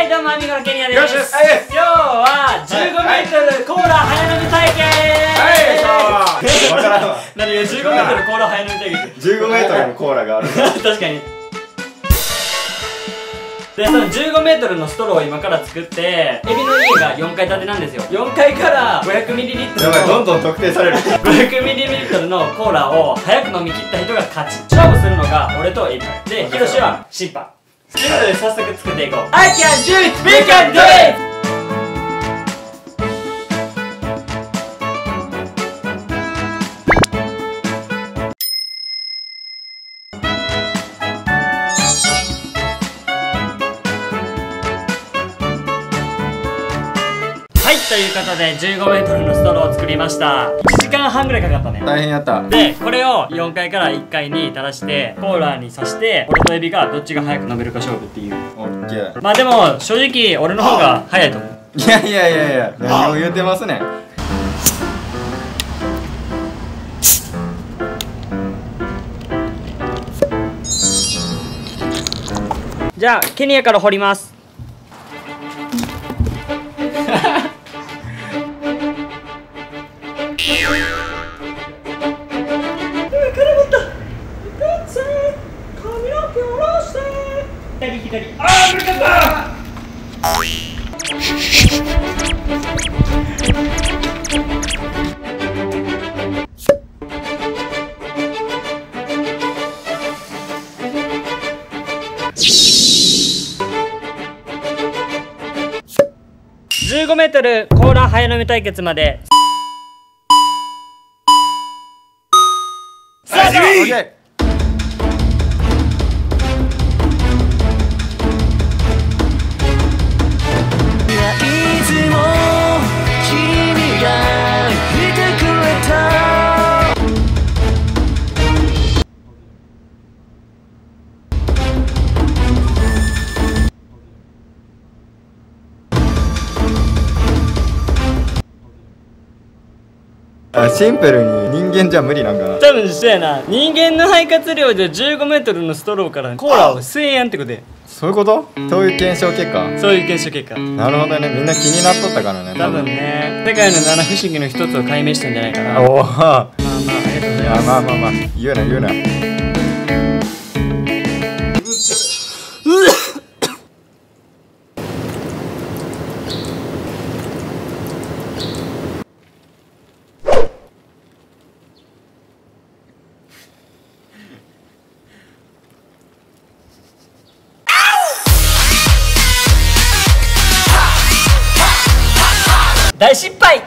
はいどうもアミゴのケニアです。よろしくですはい今日は15メートルコーラ早飲み対決はいわからんわ何が15メートルコーラ早飲み対決15メートルのコーラがある 確かに。でその15メートルのストローを今から作ってエビの家が4階建てなんですよ。4階から500ミリリットルやばいどのんどん特定される。500ミリリットルのコーラを早く飲み切った人が勝ち。勝負するのが俺とエビ。でヒロシは審判ということで早速作っていこう I can do it! We can do it! ということで 15m のストローを作りました。1時間半ぐらいかかったね。大変やった。でこれを4階から1階に垂らしてコーラに刺して俺とエビがどっちが早く飲めるか勝負っていう。オッケー。まあでも正直俺の方が早いと思う。いやいやいやいや何を言うてますねん。じゃあケニアから掘ります左左あー無理かった15メートルコーラ早飲み対決までさあシンプルに。人間じゃ無理なんかな。多分そうやな。人間の肺活量で15メートルのストローからコーラを吸えやんってことでそういうこと？そういう検証結果？そういう検証結果。なるほどね。みんな気になっとったからね。多分ね。世界の七不思議の一つを解明したんじゃないかな。まあおおまあありがとうございます。あまあまあまあ。言うな言うな大失敗。